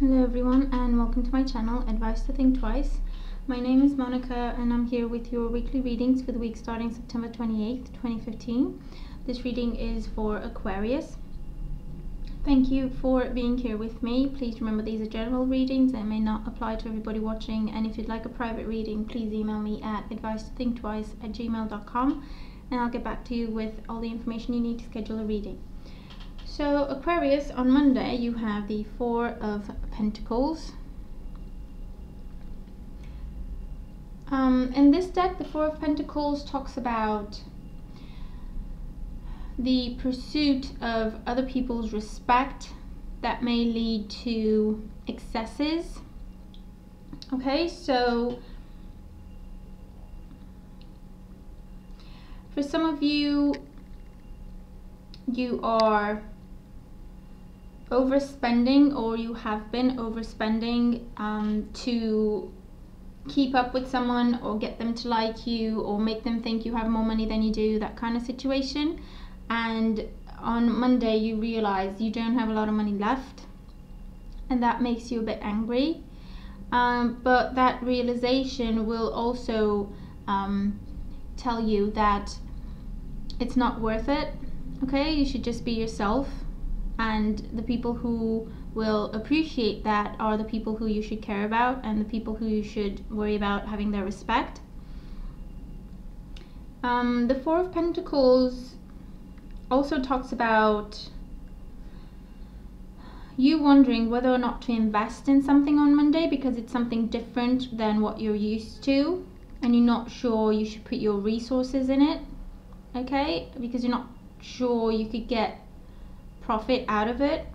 Hello everyone and welcome to my channel Advice to Think Twice. My name is Monica and I'm here with your weekly readings for the week starting September 28th, 2015. This reading is for Aquarius. Thank you for being here with me. Please remember these are general readings and may not apply to everybody watching and if you'd like a private reading please email me at advice to think twice at gmail.com and I'll get back to you with all the information you need to schedule a reading. So Aquarius, on Monday you have the Four of Pentacles. Um, in this deck, the Four of Pentacles talks about the pursuit of other people's respect that may lead to excesses. Okay, so for some of you, you are overspending or you have been overspending um, to keep up with someone or get them to like you or make them think you have more money than you do, that kind of situation. And on Monday, you realize you don't have a lot of money left, and that makes you a bit angry. Um, but that realization will also um, tell you that it's not worth it. Okay, you should just be yourself and the people who will appreciate that are the people who you should care about and the people who you should worry about having their respect. Um, the Four of Pentacles also talks about you wondering whether or not to invest in something on Monday because it's something different than what you're used to and you're not sure you should put your resources in it okay because you're not sure you could get profit out of it.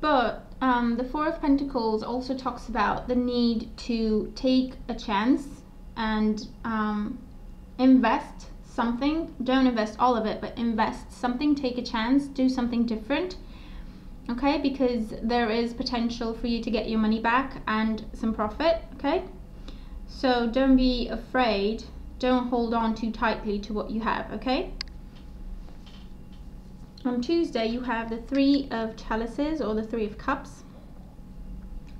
But um, the Four of Pentacles also talks about the need to take a chance and um, invest something. Don't invest all of it, but invest something, take a chance, do something different. Okay, because there is potential for you to get your money back and some profit. Okay, so don't be afraid. Don't hold on too tightly to what you have. Okay on Tuesday you have the Three of Chalices or the Three of Cups.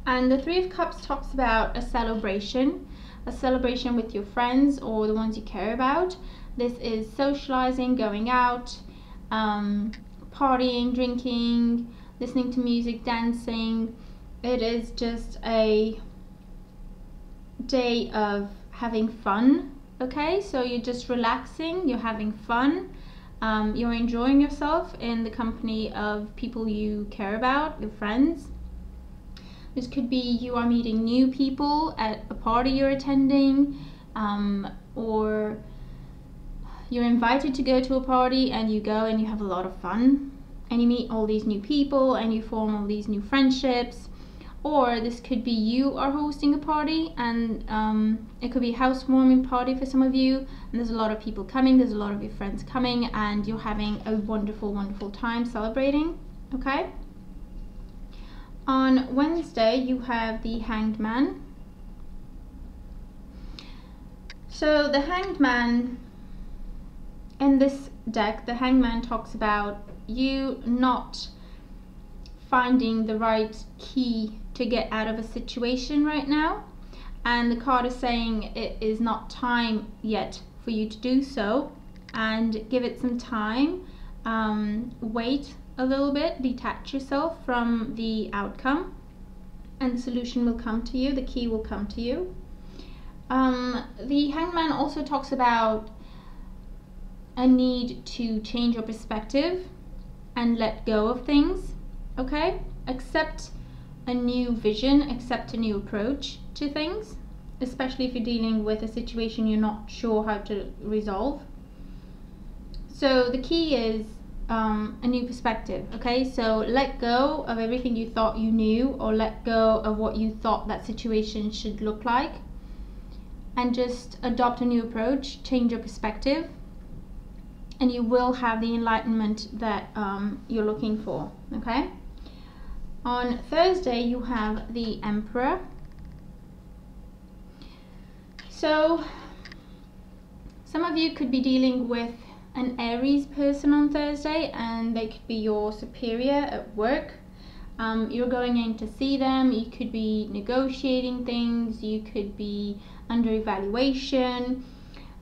And the Three of Cups talks about a celebration, a celebration with your friends or the ones you care about. This is socializing, going out, um, partying, drinking, listening to music, dancing. It is just a day of having fun, okay? So you're just relaxing, you're having fun um, you're enjoying yourself in the company of people you care about, your friends. This could be you are meeting new people at a party you're attending, um, or you're invited to go to a party and you go and you have a lot of fun and you meet all these new people and you form all these new friendships or this could be you are hosting a party and um, it could be a housewarming party for some of you. And there's a lot of people coming there's a lot of your friends coming and you're having a wonderful wonderful time celebrating okay? On Wednesday you have the hanged man. So the hanged man in this deck the hanged man talks about you not finding the right key to get out of a situation right now. And the card is saying it is not time yet for you to do so. And give it some time. Um, wait a little bit. Detach yourself from the outcome. And the solution will come to you. The key will come to you. Um, the hangman also talks about a need to change your perspective and let go of things. Okay? Accept a new vision, accept a new approach to things, especially if you're dealing with a situation you're not sure how to resolve. So the key is um, a new perspective, okay? So let go of everything you thought you knew or let go of what you thought that situation should look like and just adopt a new approach, change your perspective, and you will have the enlightenment that um, you're looking for, okay? On Thursday, you have the Emperor. So, some of you could be dealing with an Aries person on Thursday, and they could be your superior at work. Um, you're going in to see them. You could be negotiating things. You could be under evaluation.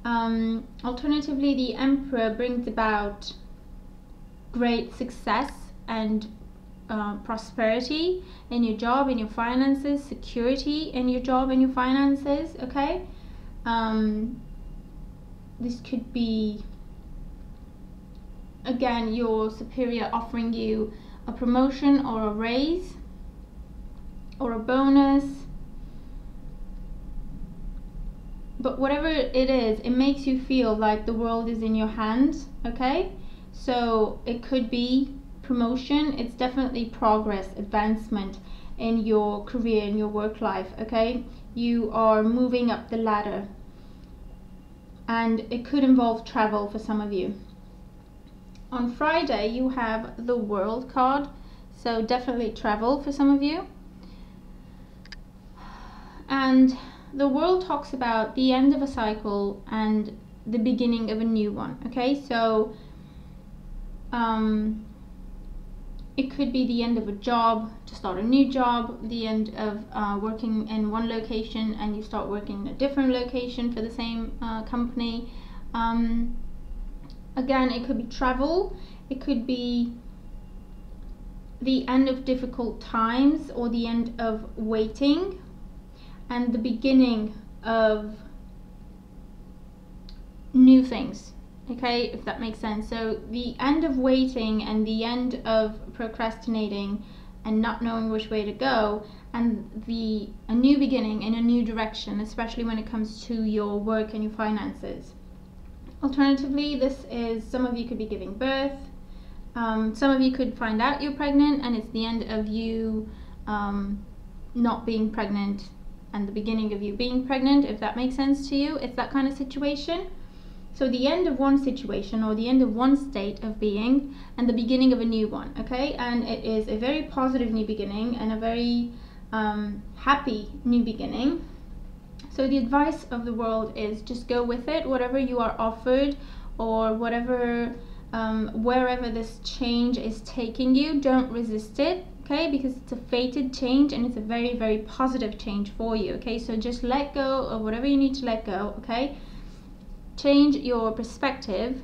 Um, alternatively, the Emperor brings about great success and uh, prosperity in your job, in your finances, security in your job, in your finances. Okay, um, this could be again your superior offering you a promotion or a raise or a bonus. But whatever it is, it makes you feel like the world is in your hands, okay? So it could be promotion, it's definitely progress, advancement in your career, in your work life, okay? You are moving up the ladder. And it could involve travel for some of you on Friday you have the world card so definitely travel for some of you and the world talks about the end of a cycle and the beginning of a new one okay so um, it could be the end of a job to start a new job the end of uh, working in one location and you start working in a different location for the same uh, company. Um, Again, it could be travel, it could be the end of difficult times or the end of waiting and the beginning of new things okay if that makes sense so the end of waiting and the end of procrastinating and not knowing which way to go and the a new beginning in a new direction especially when it comes to your work and your finances Alternatively, this is some of you could be giving birth. Um, some of you could find out you're pregnant and it's the end of you um, not being pregnant and the beginning of you being pregnant, if that makes sense to you. It's that kind of situation. So the end of one situation or the end of one state of being and the beginning of a new one, okay? And it is a very positive new beginning and a very um, happy new beginning. So the advice of the world is just go with it, whatever you are offered or whatever, um, wherever this change is taking you, don't resist it, okay? Because it's a fated change and it's a very, very positive change for you, okay? So just let go of whatever you need to let go, okay? Change your perspective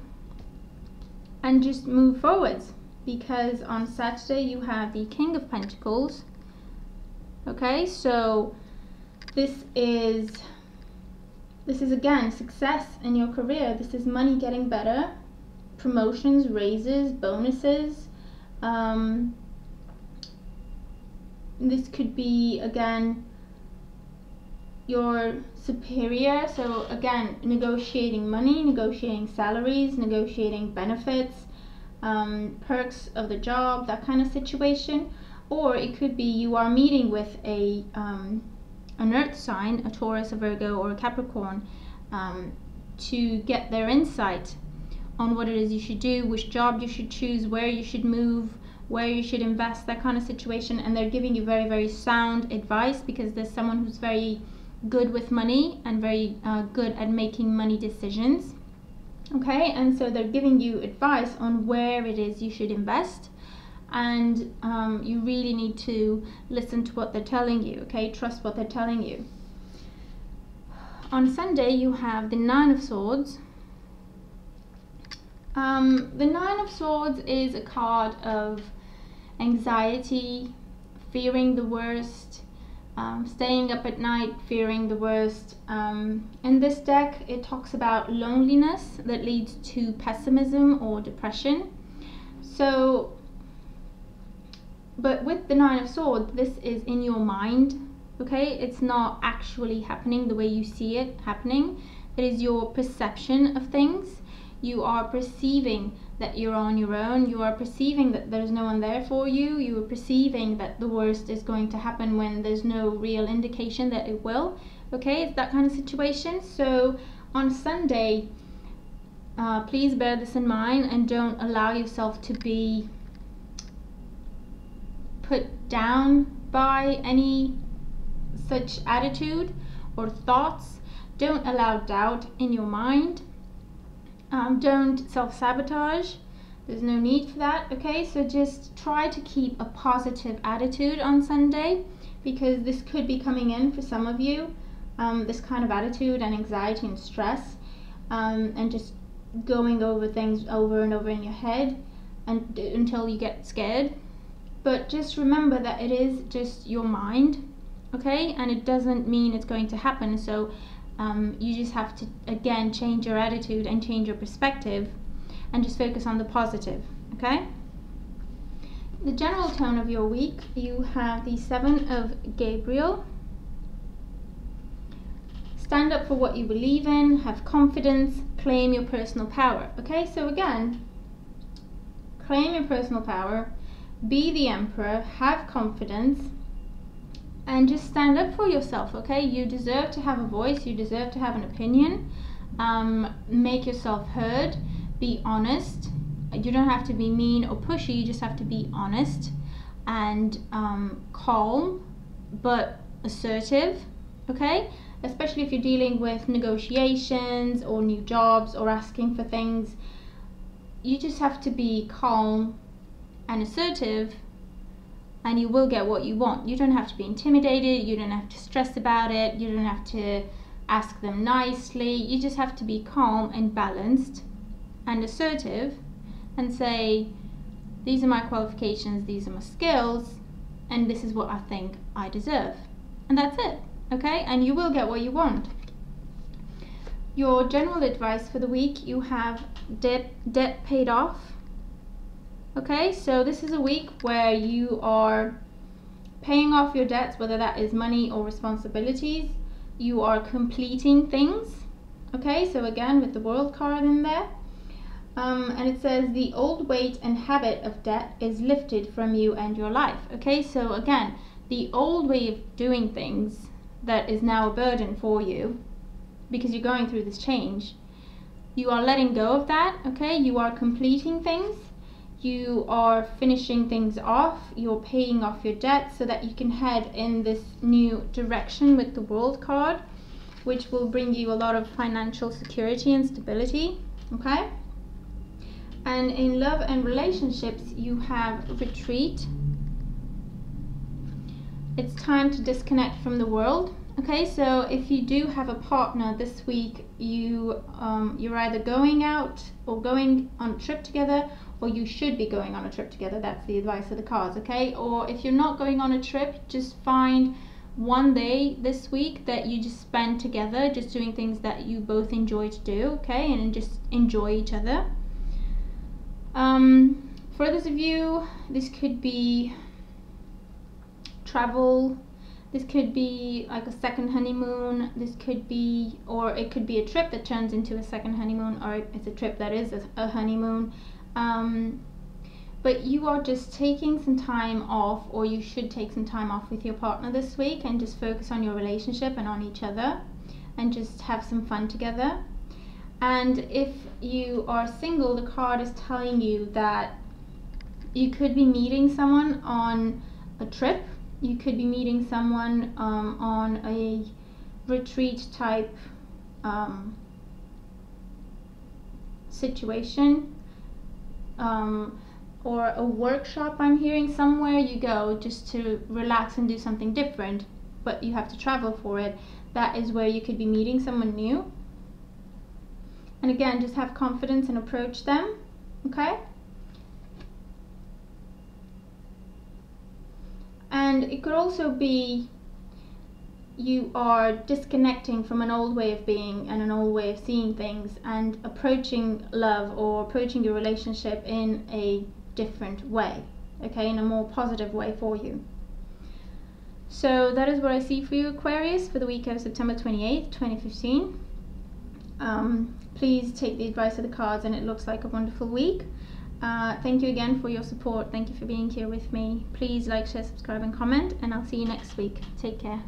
and just move forwards because on Saturday you have the King of Pentacles, okay? So this is this is again success in your career. This is money getting better, promotions, raises, bonuses. Um, this could be again your superior. So again, negotiating money, negotiating salaries, negotiating benefits, um, perks of the job, that kind of situation. Or it could be you are meeting with a um, an earth sign, a Taurus, a Virgo, or a Capricorn, um, to get their insight on what it is you should do, which job you should choose, where you should move, where you should invest, that kind of situation. And they're giving you very, very sound advice because there's someone who's very good with money and very uh, good at making money decisions. Okay, and so they're giving you advice on where it is you should invest and um, you really need to listen to what they're telling you okay? Trust what they're telling you. On sunday you have the nine of swords. Um, the nine of swords is a card of anxiety fearing the worst um, staying up at night fearing the worst um, in this deck it talks about loneliness that leads to pessimism or depression so but with the Nine of Swords, this is in your mind, okay? It's not actually happening the way you see it happening. It is your perception of things. You are perceiving that you're on your own. You are perceiving that there's no one there for you. You are perceiving that the worst is going to happen when there's no real indication that it will. Okay, it's that kind of situation. So on Sunday, uh, please bear this in mind and don't allow yourself to be put down by any such attitude or thoughts. Don't allow doubt in your mind. Um, don't self sabotage. There's no need for that, okay? So just try to keep a positive attitude on Sunday because this could be coming in for some of you. Um, this kind of attitude and anxiety and stress, um, and just going over things over and over in your head and until you get scared. But just remember that it is just your mind, okay? And it doesn't mean it's going to happen. So um, you just have to again change your attitude and change your perspective and just focus on the positive, okay? The general tone of your week, you have the Seven of Gabriel. Stand up for what you believe in, have confidence, claim your personal power. Okay, so again, claim your personal power, be the emperor, have confidence, and just stand up for yourself, okay? You deserve to have a voice, you deserve to have an opinion. Um, make yourself heard, be honest. You don't have to be mean or pushy, you just have to be honest and um, calm but assertive, okay? Especially if you're dealing with negotiations or new jobs or asking for things. You just have to be calm and assertive and you will get what you want. You don't have to be intimidated, you don't have to stress about it, you don't have to ask them nicely. You just have to be calm and balanced and assertive and say, These are my qualifications, these are my skills, and this is what I think I deserve. And that's it, okay? And you will get what you want. Your general advice for the week you have debt, debt paid off Okay, so this is a week where you are paying off your debts, whether that is money or responsibilities. You are completing things. Okay, so again with the world card in there. Um, and it says the old weight and habit of debt is lifted from you and your life. Okay, so again, the old way of doing things that is now a burden for you because you're going through this change, you are letting go of that. Okay, you are completing things you are finishing things off, you're paying off your debt so that you can head in this new direction with the World card, which will bring you a lot of financial security and stability. Okay? And in love and relationships, you have retreat. It's time to disconnect from the world. Okay, so if you do have a partner this week, you um, you're either going out or going on a trip together, or you should be going on a trip together. That's the advice of the cards, okay? Or if you're not going on a trip, just find one day this week that you just spend together, just doing things that you both enjoy to do, okay? And just enjoy each other. Um, for those of you, this could be travel. This could be like a second honeymoon. This could be, or it could be a trip that turns into a second honeymoon, or it's a trip that is a, a honeymoon. Um, but you are just taking some time off, or you should take some time off with your partner this week and just focus on your relationship and on each other and just have some fun together. And if you are single, the card is telling you that you could be meeting someone on a trip, you could be meeting someone um, on a retreat type um, situation um, or a workshop I'm hearing somewhere you go just to relax and do something different, but you have to travel for it. That is where you could be meeting someone new. And again, just have confidence and approach them, okay? And it could also be you are disconnecting from an old way of being and an old way of seeing things and approaching love or approaching your relationship in a different way, okay, in a more positive way for you. So that is what I see for you, Aquarius, for the week of September 28th, 2015. Um, please take the advice of the cards, and it looks like a wonderful week. Uh, thank you again for your support. Thank you for being here with me. Please like, share, subscribe, and comment, and I'll see you next week. Take care.